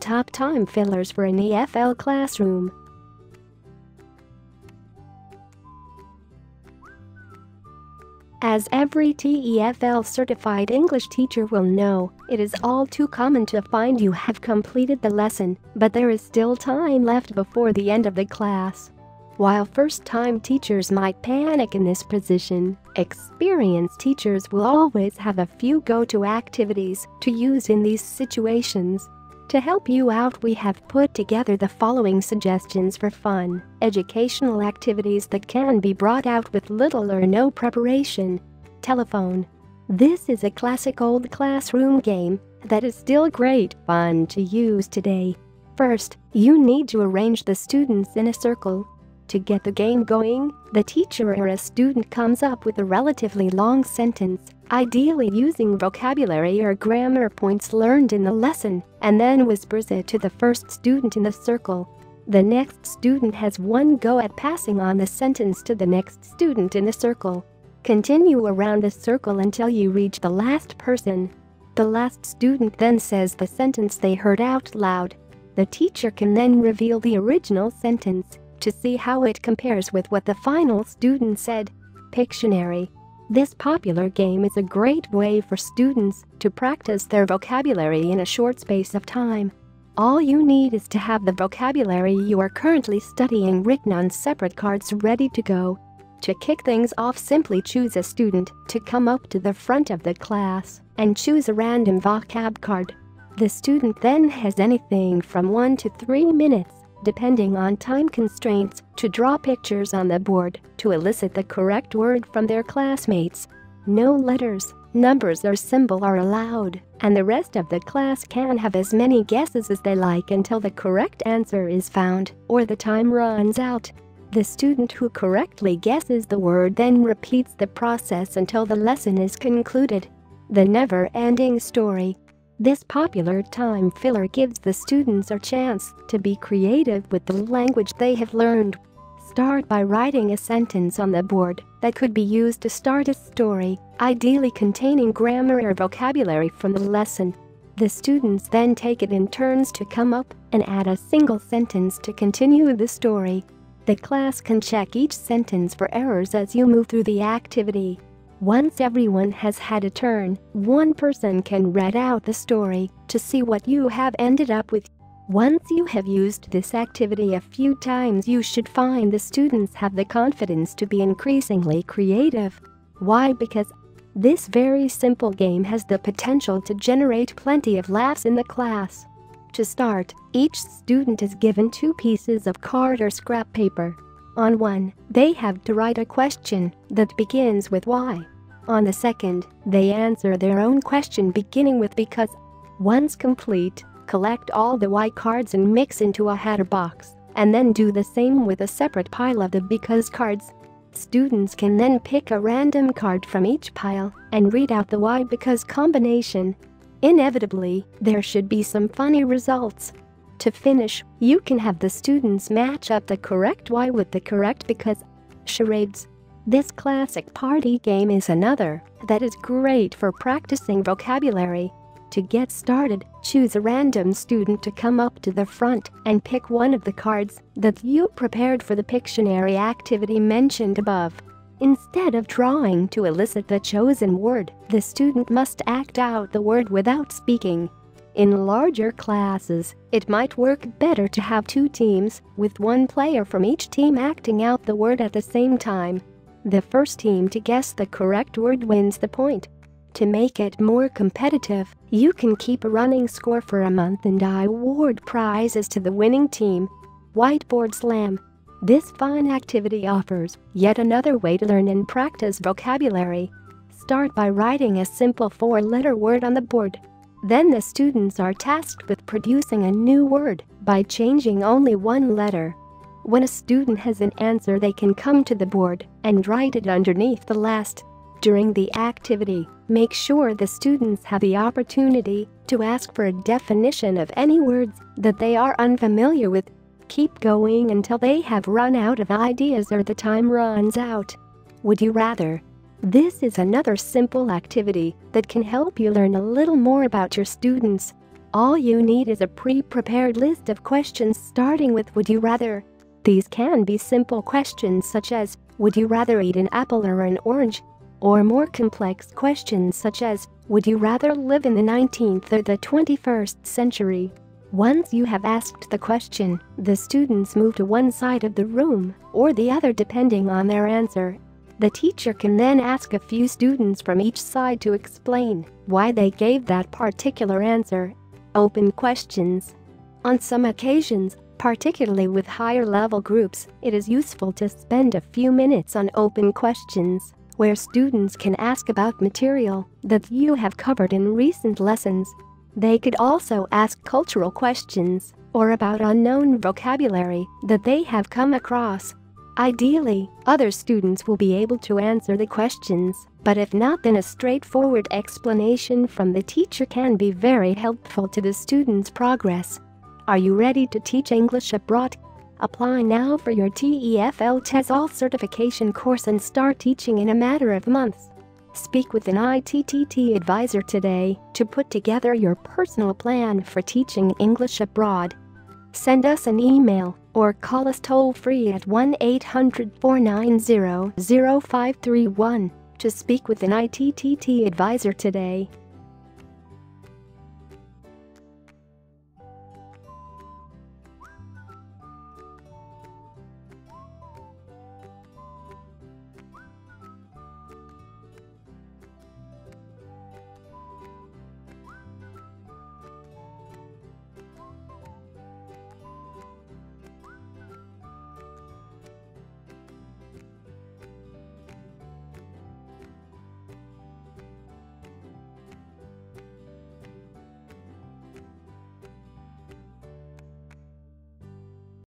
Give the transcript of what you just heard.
Top time fillers for an EFL classroom. As every TEFL certified English teacher will know, it is all too common to find you have completed the lesson, but there is still time left before the end of the class. While first-time teachers might panic in this position, experienced teachers will always have a few go-to activities to use in these situations. To help you out we have put together the following suggestions for fun, educational activities that can be brought out with little or no preparation. Telephone. This is a classic old classroom game that is still great fun to use today. First, you need to arrange the students in a circle to get the game going, the teacher or a student comes up with a relatively long sentence, ideally using vocabulary or grammar points learned in the lesson, and then whispers it to the first student in the circle. The next student has one go at passing on the sentence to the next student in the circle. Continue around the circle until you reach the last person. The last student then says the sentence they heard out loud. The teacher can then reveal the original sentence to see how it compares with what the final student said. Pictionary. This popular game is a great way for students to practice their vocabulary in a short space of time. All you need is to have the vocabulary you are currently studying written on separate cards ready to go. To kick things off simply choose a student to come up to the front of the class and choose a random vocab card. The student then has anything from 1 to 3 minutes depending on time constraints, to draw pictures on the board to elicit the correct word from their classmates. No letters, numbers or symbol are allowed, and the rest of the class can have as many guesses as they like until the correct answer is found or the time runs out. The student who correctly guesses the word then repeats the process until the lesson is concluded. The never-ending story this popular time filler gives the students a chance to be creative with the language they have learned. Start by writing a sentence on the board that could be used to start a story, ideally containing grammar or vocabulary from the lesson. The students then take it in turns to come up and add a single sentence to continue the story. The class can check each sentence for errors as you move through the activity. Once everyone has had a turn, one person can read out the story to see what you have ended up with. Once you have used this activity a few times you should find the students have the confidence to be increasingly creative. Why? Because this very simple game has the potential to generate plenty of laughs in the class. To start, each student is given two pieces of card or scrap paper on one, they have to write a question that begins with why. On the second, they answer their own question beginning with because. Once complete, collect all the why cards and mix into a hatter box, and then do the same with a separate pile of the because cards. Students can then pick a random card from each pile and read out the why because combination. Inevitably, there should be some funny results to finish, you can have the students match up the correct why with the correct because. Charades. This classic party game is another that is great for practicing vocabulary. To get started, choose a random student to come up to the front and pick one of the cards that you prepared for the Pictionary activity mentioned above. Instead of drawing to elicit the chosen word, the student must act out the word without speaking. In larger classes, it might work better to have two teams, with one player from each team acting out the word at the same time. The first team to guess the correct word wins the point. To make it more competitive, you can keep a running score for a month and award prizes to the winning team. Whiteboard Slam This fun activity offers yet another way to learn and practice vocabulary. Start by writing a simple four-letter word on the board. Then the students are tasked with producing a new word by changing only one letter. When a student has an answer they can come to the board and write it underneath the last. During the activity, make sure the students have the opportunity to ask for a definition of any words that they are unfamiliar with. Keep going until they have run out of ideas or the time runs out. Would you rather this is another simple activity that can help you learn a little more about your students. All you need is a pre-prepared list of questions starting with would you rather. These can be simple questions such as, would you rather eat an apple or an orange? Or more complex questions such as, would you rather live in the 19th or the 21st century? Once you have asked the question, the students move to one side of the room or the other depending on their answer. The teacher can then ask a few students from each side to explain why they gave that particular answer Open questions. On some occasions, particularly with higher level groups, it is useful to spend a few minutes on open questions, where students can ask about material that you have covered in recent lessons. They could also ask cultural questions or about unknown vocabulary that they have come across Ideally, other students will be able to answer the questions, but if not then a straightforward explanation from the teacher can be very helpful to the student's progress. Are you ready to teach English abroad? Apply now for your TEFL TESOL certification course and start teaching in a matter of months. Speak with an ITTT advisor today to put together your personal plan for teaching English abroad. Send us an email or call us toll free at 1 800 490 0531 to speak with an ITTT advisor today.